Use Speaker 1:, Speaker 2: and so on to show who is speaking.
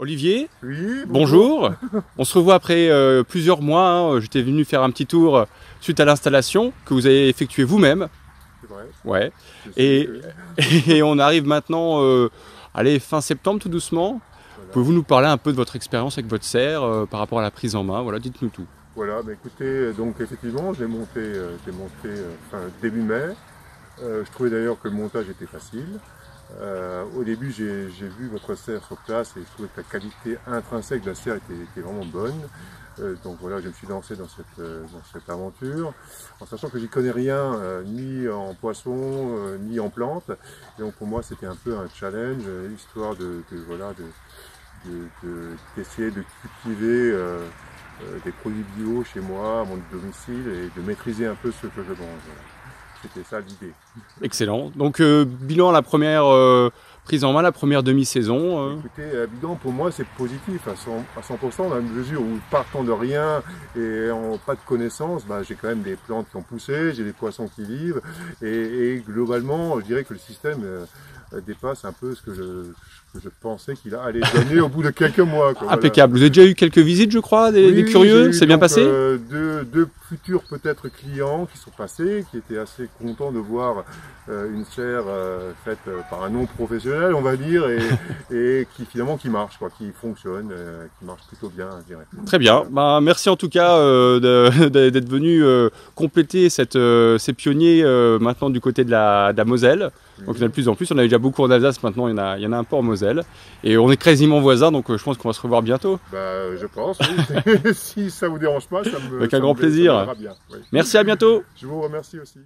Speaker 1: Olivier,
Speaker 2: Oui,
Speaker 1: bonjour. On se revoit après euh, plusieurs mois. hein. J'étais venu faire un petit tour euh, suite à l'installation que vous avez effectuée vous-même.
Speaker 2: C'est vrai.
Speaker 1: Ouais. Et, on arrive maintenant, euh, allez, fin septembre tout doucement.
Speaker 2: voilà.
Speaker 1: Pouvez-vous nous parler un peu de votre expérience avec votre serre euh, par rapport à la prise en main? Voilà, dites-nous tout.
Speaker 2: Voilà, bah écoutez, donc effectivement, j'ai monté, monté fin, début mai. Je trouvais d'ailleurs que le montage était facile. Euh, au début, j'ai vu votre serre sur place et je trouvais que la qualité intrinsèque de la serre était, était vraiment bonne. Euh, donc voilà, je me suis lancé dans cette, euh, dans cette aventure, en sachant que j'y connais rien, euh, ni en poisson, euh, ni en plantes. Donc pour moi, c'était un peu un challenge, euh, histoire de, de, voilà, de, de- de- d'essayer de, cultiver des produits bio chez moi, à mon domicile, et de maîtriser un peu ce que je mange. voilà. C'était ça l'idée.
Speaker 1: Excellent. Donc, euh, bilan à la première euh, prise en main, la première demi-saison. euh.
Speaker 2: Écoutez, bilan pour moi c'est positif à 100%, à 100% dans la mesure où partant de rien et en pas de connaissances, bah, j'ai quand même des plantes qui ont poussé, j'ai des poissons qui vivent et, et globalement je dirais que le système dépasse un peu ce que je, que je pensais qu'il allait donner au bout de quelques mois. quoi, voilà.
Speaker 1: Impeccable. Vous avez déjà eu quelques visites, je crois, des,
Speaker 2: Oui,
Speaker 1: des curieux
Speaker 2: eu
Speaker 1: C'est bien passé
Speaker 2: euh, deux, deux futurs peut-être clients qui sont passés, qui étaient assez contents de voir euh, une serre euh, faite euh, par un non professionnel, on va dire, et, et qui finalement qui marche, quoi, qui fonctionne, euh, qui marche plutôt bien, je dirais.
Speaker 1: Très bien. Bah, merci en tout cas euh, d'être venu euh, compléter cette, euh, ces pionniers euh, maintenant du côté de la, de la Moselle. Donc il y en a de plus en plus. On avait déjà beaucoup en Alsace, maintenant il y en a, il y en a un peu en Moselle. Et on est quasiment voisins, donc euh, je pense qu'on va se revoir bientôt.
Speaker 2: Bah, je pense, oui. si ça vous dérange pas, ça me
Speaker 1: Avec un grand
Speaker 2: me-
Speaker 1: plaisir.
Speaker 2: bien, oui.
Speaker 1: Merci, à bientôt
Speaker 2: Je vous remercie aussi.